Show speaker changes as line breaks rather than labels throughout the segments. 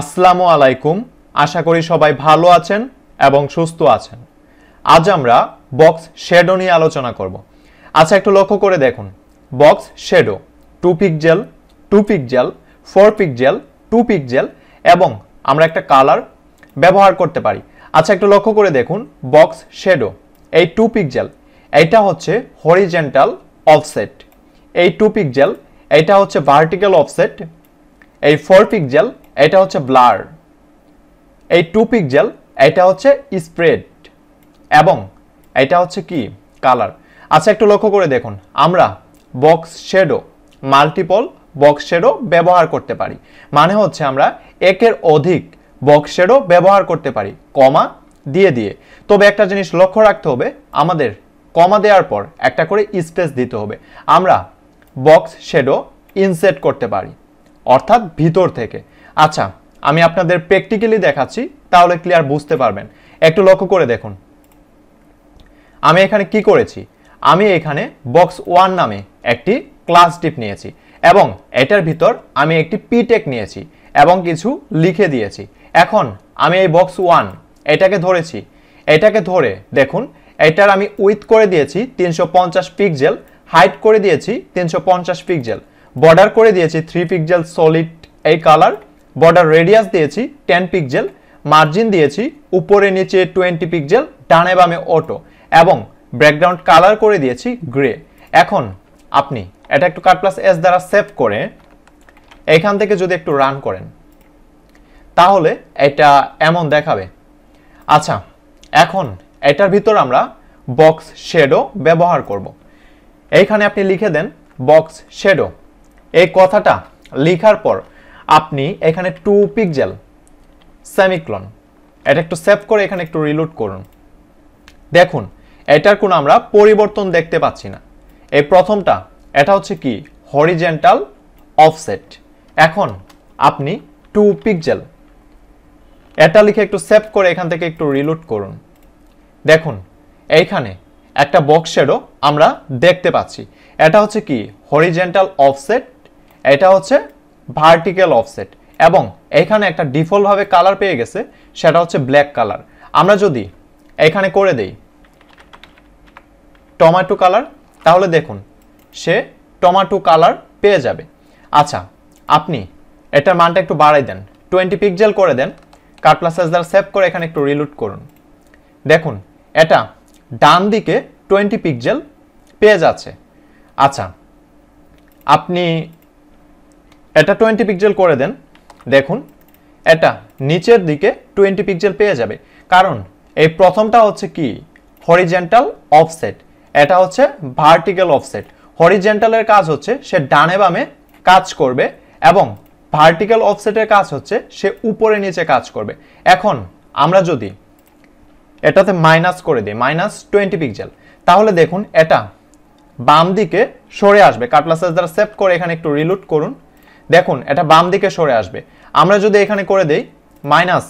আসসালামু আলাইকুম। আশা করি সবাই ভালো আছেন এবং সুস্থ আছেন। আজ আমরা বক্স শেডো নিয়ে আলোচনা করব। আচ্ছা একটু লক্ষ্য করে দেখুন। Box shadow, two pixel two pixel four pixel two pixel এবং আমরা একটা কালার ব্যবহার করতে পারি। আচ্ছা একটু লক্ষ্য করে দেখুন। বক্স শেডো, এই টু পিকজেল এইটা হচ্ছে হরিজেন্টাল অফসেট এই টু পিকজেল এইটা হচ্ছে ভার্টিক্যাল অফসেট এই ফোর পিকজেল এটা হচ্ছে ব্লার। এই টু পিকজেল এটা হচ্ছে স্প্রেড। এবং এটা হচ্ছে কি? কালার। আচ্ছা একটু লক্ষ্য করে দেখুন। আমরা box shadow, multiple box shadow ব্যবহার করতে পারি। মানে হচ্ছে আমরা একের অধিক বক্স শেডো ব্যবহার করতে পারি, কমা দিয়ে দিয়ে। তবে একটা জিনিস লক্ষ্য রাখতে হবে, আমাদের কমা দেওয়ার পর একটা করে স্পেস দিতে হবে। আমরা বক্স শেডো ইনসেট করতে পারি, অর্থাৎ ভিতর থেকে। আচ্ছা আমি আপনাদের প্র্যাকটিক্যালি দেখাচ্ছি, তাহলে ক্লিয়ার বুঝতে পারবেন। একটু লক্ষ্য করে দেখুন। আমি এখানে কি করেছি? আমি এখানে বক্স ওয়ান নামে একটি ক্লাস টিপ নিয়েছি এবং এটার ভিতর আমি একটি পিটেক নিয়েছি এবং কিছু লিখে দিয়েছি। এখন আমি এই বক্স ওয়ান এটাকে ধরেছি। এটাকে ধরে দেখুন, এটার আমি উইথ করে দিয়েছি তিনশো পঞ্চাশ পিকজেল হাইট করে দিয়েছি তিনশো পঞ্চাশ পিকজেল বর্ডার করে দিয়েছি থ্রি পিকজেল সলিড এই কালার বর্ডার রেডিয়াস দিয়েছি টেন পিকজেল মার্জিন দিয়েছি, উপরে নিচে টোয়েন্টি পিকজেল ডানে বামে অটো এবং ব্যাকগ্রাউন্ড কালার করে দিয়েছি গ্রে এখন আপনি এটা একটু কাট প্লাস এস দ্বারা সেভ করে এখান থেকে যদি একটু রান করেন, তাহলে এটা এমন দেখাবে। আচ্ছা এখন এটার ভিতর আমরা বক্স শেডো ব্যবহার করব। এইখানে আপনি লিখে দেন বক্স শেডো এই কথাটা লিখার পর আপনি এখানে টু পিকজেল সেমিক্লন এটা একটু সেভ করে এখানে একটু রিলোড করুন। দেখুন, এটার কোনো আমরা পরিবর্তন দেখতে পাচ্ছি না। এই প্রথমটা, এটা হচ্ছে কি? হরিজেন্টাল অফসেট এখন আপনি টু পিকজেল এটা লিখে একটু সেভ করে এখান থেকে একটু রিলোড করুন। দেখুন, এইখানে একটা বক্সেরও আমরা দেখতে পাচ্ছি। এটা হচ্ছে কি? হরিজেন্টাল অফসেট এটা হচ্ছে ভার্টিক্যাল অফসেট এবং এখানে একটা ডিফল্টভাবে কালার পেয়ে গেছে, সেটা হচ্ছে ব্ল্যাক কালার আমরা যদি এখানে করে দেই টমাটো কালার তাহলে দেখুন, সে টমাটো কালার পেয়ে যাবে। আচ্ছা আপনি এটার মানটা একটু বাড়াই দেন। টোয়েন্টি পিকজেল করে দেন কাট প্লাস দ্বারা সেভ করে এখানে একটু রিলুট করুন। দেখুন, এটা ডান দিকে টোয়েন্টি পিকজেল পেয়ে যাচ্ছে। আচ্ছা আপনি এটা টোয়েন্টি পিকজেল করে দেন। দেখুন, এটা নিচের দিকে টোয়েন্টি পিকজেল পেয়ে যাবে। কারণ এই প্রথমটা হচ্ছে কি? হরিজেন্টাল অফসেট এটা হচ্ছে ভার্টিক্যাল অফসেট হরিজেন্টালের কাজ হচ্ছে সে ডানে বামে কাজ করবে এবং ভার্টিক্যাল অফসেটের কাজ হচ্ছে সে উপরে নিচে কাজ করবে। এখন আমরা যদি এটাতে মাইনাস করে দিই মাইনাস টোয়েন্টি পিকজেল তাহলে দেখুন এটা বাম দিকে সরে আসবে। কাটলাসেস দ্বারা সেভ করে এখানে একটু রিলুট করুন। দেখুন, এটা বাম দিকে সরে আসবে। আমরা যদি এখানে করে দেই মাইনাস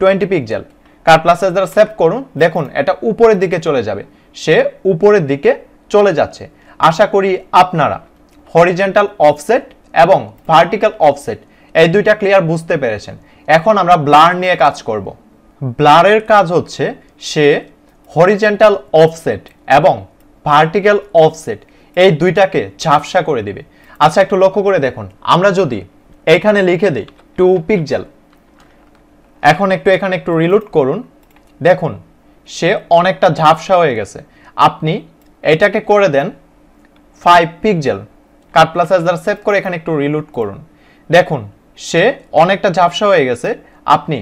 টোয়েন্টি পিকজেল কাটলাসেস দ্বারা সেভ করুন, দেখুন, এটা উপরের দিকে চলে যাবে। সে উপরের দিকে চলে যাচ্ছে। আশা করি আপনারা হরিজেন্টাল অফসেট এবং ভার্টিক্যাল অফসেট এই দুইটা ক্লিয়ার বুঝতে পেরেছেন। এখন আমরা ব্লার নিয়ে কাজ করব। ব্লারের কাজ হচ্ছে সে হরিজেন্টাল অফসেট এবং ভার্টিক্যাল অফসেট এই দুইটাকে ঝাপসা করে দিবে। আচ্ছা একটু লক্ষ্য করে দেখুন। আমরা যদি এখানে লিখে দিই টু পিকজেল, এখন একটু এখানে একটু রিলুট করুন। দেখুন, সে অনেকটা ঝাপসা হয়ে গেছে। আপনি এটাকে করে দেন ফাইভ পিকজেল কাট প্লাস দ্বারা সেভ করে এখানে একটু রিলুট করুন। দেখুন, সে অনেকটা ঝাপসা হয়ে গেছে। আপনি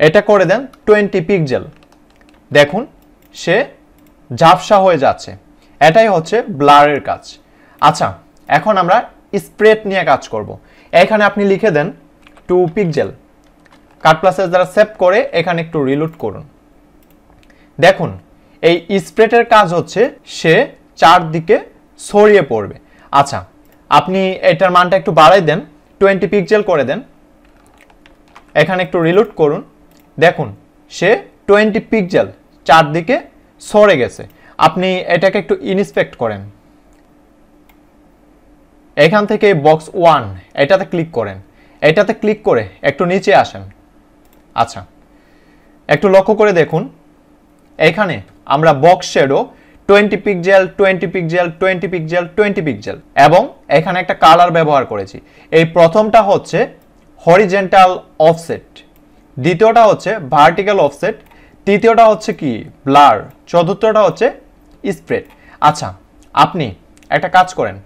এটা করে দেন টোয়েন্টি পিকজেল দেখুন, সে ঝাপসা হয়ে যাচ্ছে। এটাই হচ্ছে ব্লারের কাজ। আচ্ছা এখন আমরা স্প্রেড নিয়ে কাজ করব। এখানে আপনি লিখে দেন টু পিকজেল কাট প্লাসের দ্বারা সেভ করে এখানে একটু রিলুট করুন। দেখুন, এই স্প্রেটের কাজ হচ্ছে সে চারদিকে ছড়িয়ে পড়বে। আচ্ছা আপনি এটার মানটা একটু বাড়াই দেন টোয়েন্টি পিকজেল করে দেন। এখানে একটু রিলুট করুন। দেখুন, সে টোয়েন্টি পিকজেল চারদিকে সরে গেছে। আপনি এটাকে একটু ইনস্পেক্ট করেন। এখান থেকে বক্স ওয়ান এটাতে ক্লিক করেন। এটাতে ক্লিক করে একটু নিচে আসেন। আচ্ছা একটু লক্ষ্য করে দেখুন। এখানে আমরা box shadow twenty pixel twenty pixel twenty pixel twenty pixel এবং এখানে একটা কালার ব্যবহার করেছি। এই প্রথমটা হচ্ছে হরিজেন্টাল অফসেট দ্বিতীয়টা হচ্ছে ভার্টিক্যাল অফসেট তৃতীয়টা হচ্ছে কি? ব্লার চতুর্থটা হচ্ছে স্প্রেড আচ্ছা আপনি একটা কাজ করেন।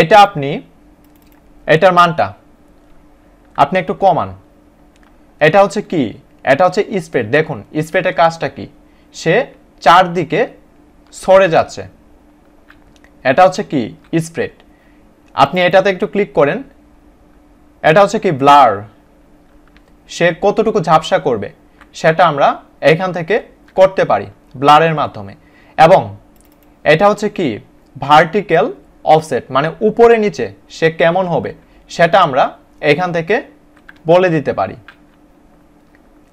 এটা আপনি, এটার মানটা আপনি একটু কমান। এটা হচ্ছে কি? এটা হচ্ছে স্প্রেড। দেখুন, স্প্রেডের কাজটা কি? সে চারদিকে সরে যাচ্ছে। এটা হচ্ছে কি? স্প্রেড। আপনি এটাতে একটু ক্লিক করেন। এটা হচ্ছে কি? ব্লার। সে কতটুকু ঝাপসা করবে, সেটা আমরা এখান থেকে করতে পারি ব্লারের মাধ্যমে। এবং এটা হচ্ছে কি? ভার্টিক্যাল অফসেট মানে উপরে নিচে সে কেমন হবে, সেটা আমরা এখান থেকে বলে দিতে পারি।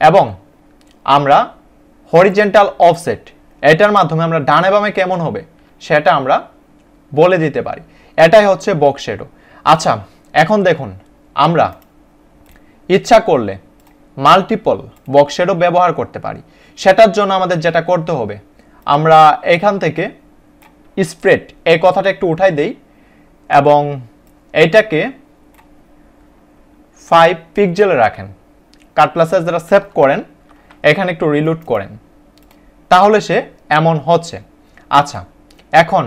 এবং আমরা হরিজেন্টাল অফসেট এটার মাধ্যমে আমরা ডানে বামে কেমন হবে, সেটা আমরা বলে দিতে পারি। এটাই হচ্ছে বক্সেডো আচ্ছা এখন দেখুন, আমরা ইচ্ছা করলে মাল্টিপল বক্সেডও ব্যবহার করতে পারি। সেটার জন্য আমাদের যেটা করতে হবে, আমরা এখান থেকে স্প্রেড এই কথাটা একটু উঠাই দেই, এবং এইটাকে ফাইভ পিকজেলে রাখেন। কাট প্লাসের যারা সেভ করেন, এখানে একটু রিলুট করেন। তাহলে সে এমন হচ্ছে। আচ্ছা এখন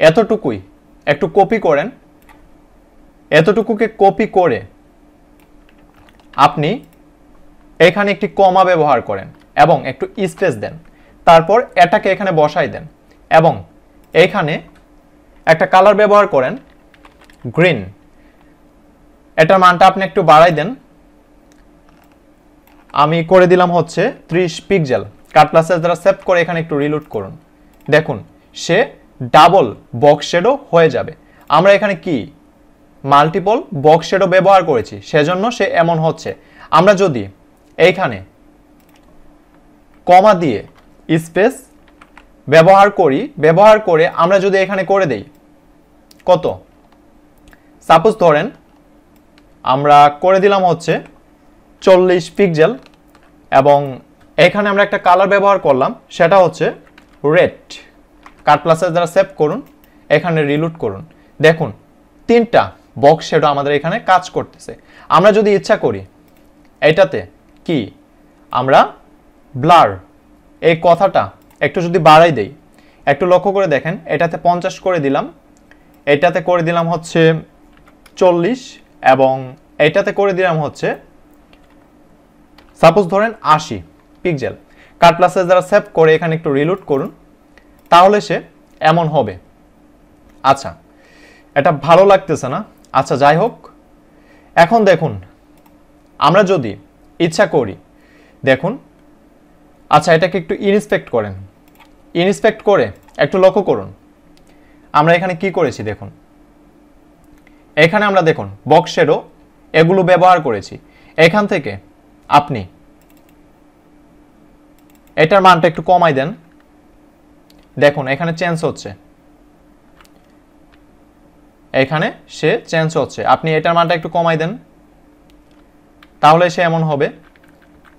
এতটুকুই একটু কপি করেন। এতটুকুকে কপি করে আপনি এখানে একটি কমা ব্যবহার করেন এবং একটু স্পেস দেন। তারপর এটাকে এখানে বসাই দেন এবং এখানে একটা কালার ব্যবহার করেন গ্রিন এটার মানটা আপনি একটু বাড়াই দেন। আমি করে দিলাম হচ্ছে ত্রিশ পিকজেল কাট প্লাসের দ্বারা সেভ করে এখানে একটু রিলুট করুন। দেখুন, সে ডাবল বক্স হয়ে যাবে। আমরা এখানে কি? মাল্টিপল বক্স ব্যবহার করেছি। সেজন্য সে এমন হচ্ছে। আমরা যদি এইখানে কমা দিয়ে স্পেস ব্যবহার করি, ব্যবহার করে আমরা যদি এখানে করে দেই, কত? সাপোজ ধরেন, আমরা করে দিলাম হচ্ছে চল্লিশ পিকজেল এবং এখানে আমরা একটা কালার ব্যবহার করলাম, সেটা হচ্ছে রেড কাট প্লাসের দ্বারা সেভ করুন, এখানে রিলুট করুন। দেখুন, তিনটা বক্স শেডো আমাদের এখানে কাজ করতেছে। আমরা যদি ইচ্ছা করি, এটাতে কি? আমরা ব্লার এই কথাটা একটু যদি বাড়াই দেই, একটু লক্ষ্য করে দেখেন, এটাতে পঞ্চাশ করে দিলাম, এটাতে করে দিলাম হচ্ছে চল্লিশ এবং এটাতে করে দিলাম হচ্ছে, সাপোজ ধরেন আশি পিকজেল কাট প্লাসের দ্বারা সেভ করে এখানে একটু রিলুট করুন, তাহলে সে এমন হবে। আচ্ছা এটা ভালো লাগতেছে না? আচ্ছা যাই হোক, এখন দেখুন, আমরা যদি ইচ্ছা করি, দেখুন আচ্ছা এটাকে একটু ইনস্পেক্ট করেন। ইনস্পেক্ট করে একটু লক্ষ্য করুন। আমরা এখানে কি করেছি দেখুন। এখানে আমরা দেখুন বক্সেরও এগুলো ব্যবহার করেছি। এখান থেকে আপনি এটার মানটা একটু কমাই দেন। দেখুন, এখানে চেঞ্জ হচ্ছে। এখানে সে চেঞ্জ হচ্ছে। আপনি এটার মানটা একটু কমাই দেন। তাহলে সে এমন হবে।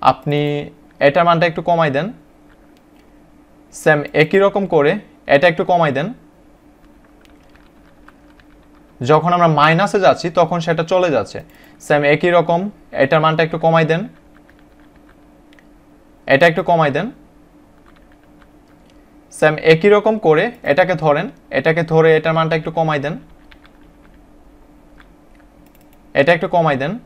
আপনি এটার মানটা একটু কমাই দেন। সেম একই রকম করে, এটা একটু কমাই দেন। যখন আমরা মাইনাসে যাচ্ছি, তখন সেটা চলে যাচ্ছে। সেম একই রকম, এটার মানটা একটু কমাই দেন। এটা একটু কমাই দেন। সেম একই রকম করে, এটাকে ধরেন, এটাকে ধরে এটার মানটা একটু কমাই দেন। এটা একটু কমাই দেন।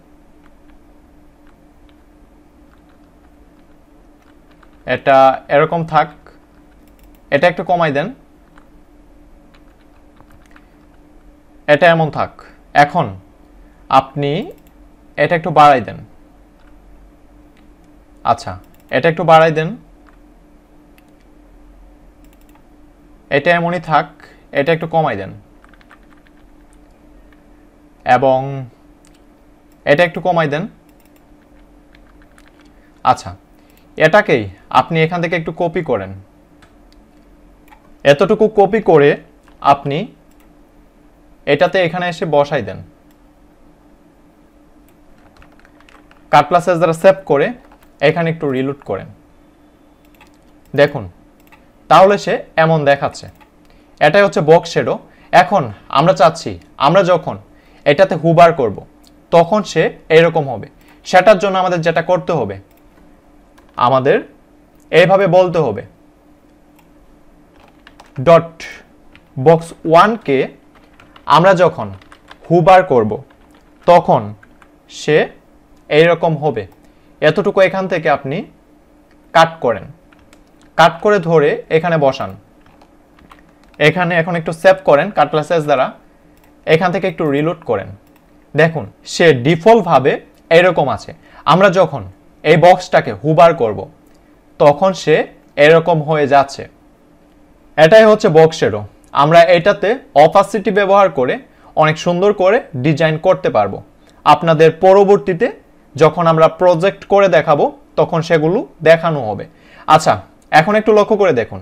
এটা এরকম থাক। এটা একটু কমাই দেন। এটা এমন থাক। এখন আপনি এটা একটু বাড়াই দেন। আচ্ছা এটা একটু বাড়াই দেন। এটা এমনই থাক, এটা একটু কমাই দেন। এবং এটা একটু কমাই দেন। আচ্ছা এটাকেই আপনি এখান থেকে একটু কপি করেন। এতটুকু কপি করে আপনি এটাতে এখানে এসে বসাই দেন। কাট প্লাস এস দ্বারা সেভ করে এখানে একটু রিলুট করেন। দেখুন, তাহলে সে এমন দেখাচ্ছে। এটাই হচ্ছে বক্স এখন আমরা চাচ্ছি, আমরা যখন এটাতে হুবার করব, তখন সে এরকম হবে। সেটার জন্য আমাদের যেটা করতে হবে, আমাদের এইভাবে বলতে হবে। ডট বক্স ওয়ানকে আমরা যখন হুবার করব, তখন সে এইরকম হবে। এতটুকু এখান থেকে আপনি কাট করেন। কাট করে ধরে এখানে বসান। এখানে এখন একটু সেভ করেন কাটলাসেস দ্বারা। এখান থেকে একটু রিলোড করেন। দেখুন, সে ডিফল্টভাবে এরকম আছে। আমরা যখন এই বক্সটাকে হুবার করব, তখন সে এরকম হয়ে যাচ্ছে। এটাই হচ্ছে বক্সেরও আমরা এটাতে অপাসিটি ব্যবহার করে অনেক সুন্দর করে ডিজাইন করতে পারব। আপনাদের পরবর্তীতে যখন আমরা প্রজেক্ট করে দেখাবো, তখন সেগুলো দেখানো হবে। আচ্ছা এখন একটু লক্ষ্য করে দেখুন।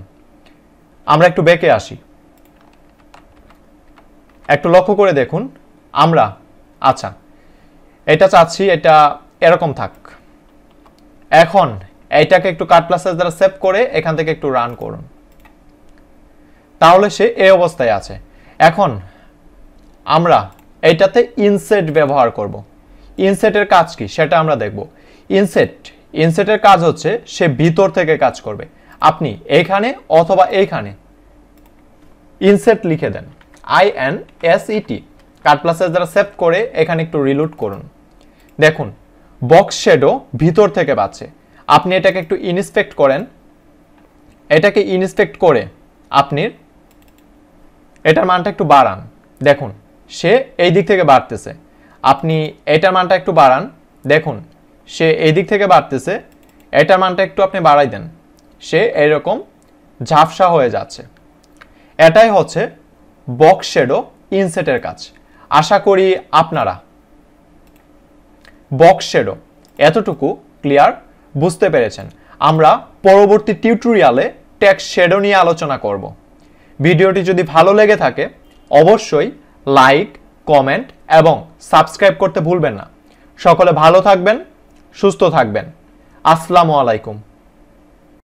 আমরা একটু বেঁকে আসি। একটু লক্ষ্য করে দেখুন। আমরা আচ্ছা এটা চাচ্ছি এটা এরকম থাক। এখন এটাকে একটু কাট প্লাসের দ্বারা সেভ করে এখান থেকে একটু রান করুন। তাহলে সে এই অবস্থায় আছে। এখন আমরা এইটাতে ইনসেট ব্যবহার করব। ইনসেটের কাজ কি? সেটা আমরা দেখব। ইনসেট ইনসেটের কাজ হচ্ছে সে ভিতর থেকে কাজ করবে। আপনি এইখানে অথবা এইখানে ইনসেট লিখে দেন। I N S E T cut প্লাসের দ্বারা সেভ করে এখানে একটু রিলুট করুন। দেখুন বক্স শেডো ভিতর থেকে পাচ্ছে। আপনি এটাকে একটু ইনস্পেক্ট করেন। এটাকে ইনস্পেক্ট করে আপনি এটার মানটা একটু বাড়ান। দেখুন, সে এই দিক থেকে বাড়তেছে। আপনি এটার মানটা একটু বাড়ান। দেখুন, সে এই দিক থেকে বাড়তেছে। এটার মানটা একটু আপনি বাড়াই দেন। সে এরকম ঝাপসা হয়ে যাচ্ছে। এটাই হচ্ছে বক্স শেডো ইনসেটের কাজ। আশা করি আপনারা বক্স শেডো এতটুকু ক্লিয়ার বুঝতে পেরেছেন। আমরা পরবর্তী টিউটোরিয়ালে টেক্সট শেডো নিয়ে আলোচনা করব। ভিডিওটি যদি ভালো লেগে থাকে, অবশ্যই লাইক কমেন্ট এবং সাবস্ক্রাইব করতে ভুলবেন না। সকলে ভালো থাকবেন, সুস্থ থাকবেন। আসসালামু আলাইকুম।